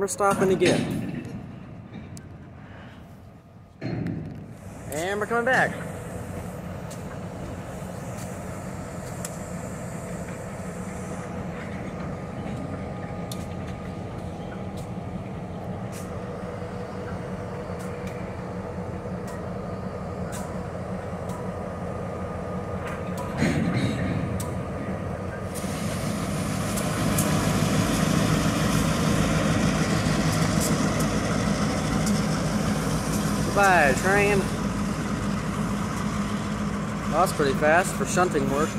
we're stopping again. And we're coming back. Goodbye, train. Well, that's pretty fast for shunting work.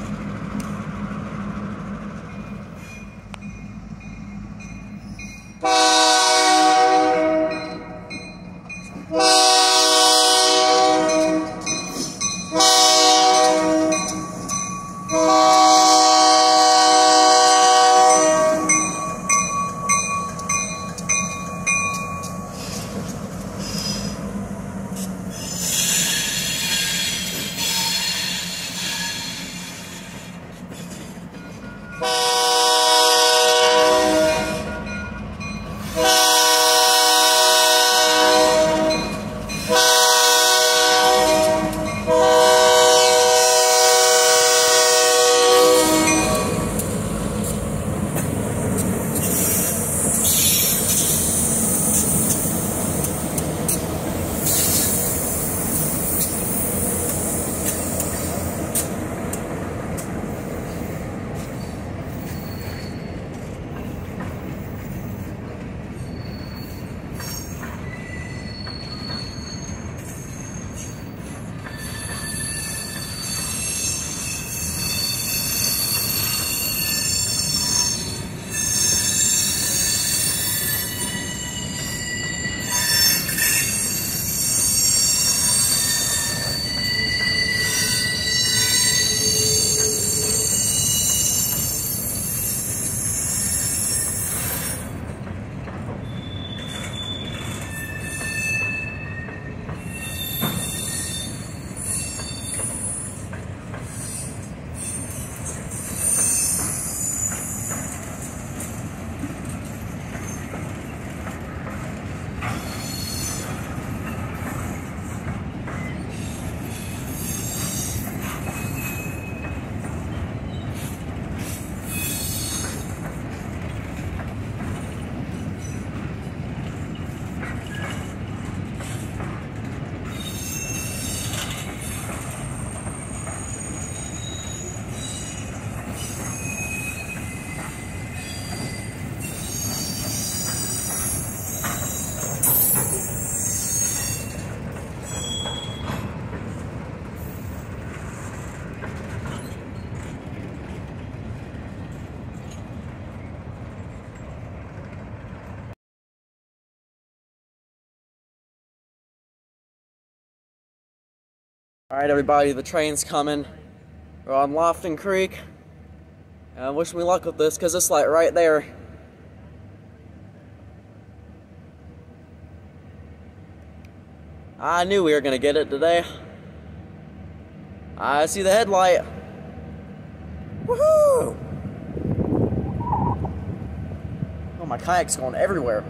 Alright everybody, the train's coming. We're on Lofton Creek. Uh, wish me luck with this, because it's like right there. I knew we were going to get it today. I see the headlight. Woohoo! Oh, my kayak's going everywhere.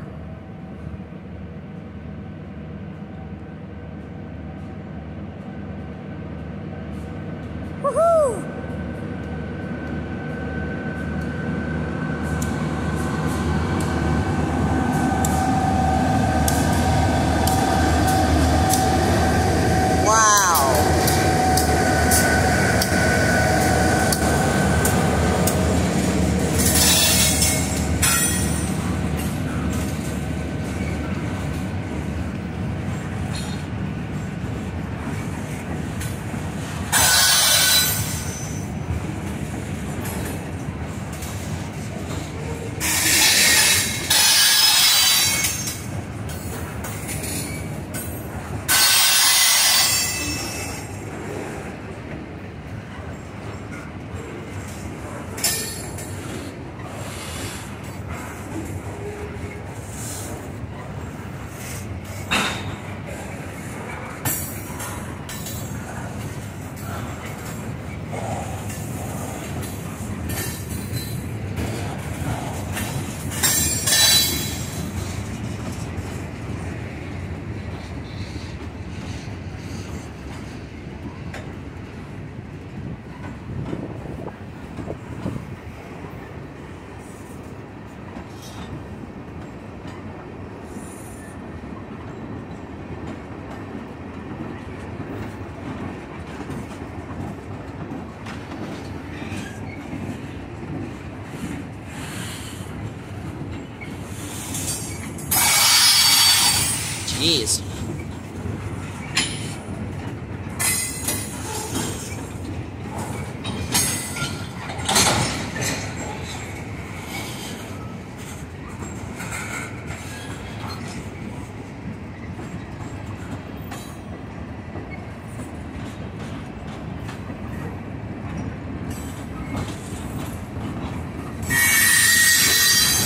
Jeez.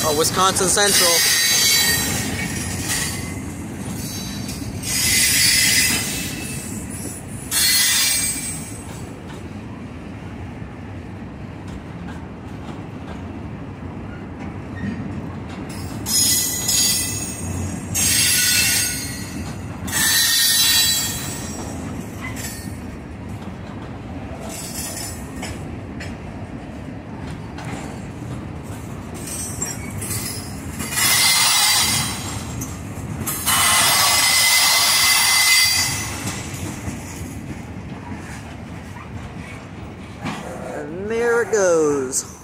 Oh, Wisconsin Central. goes.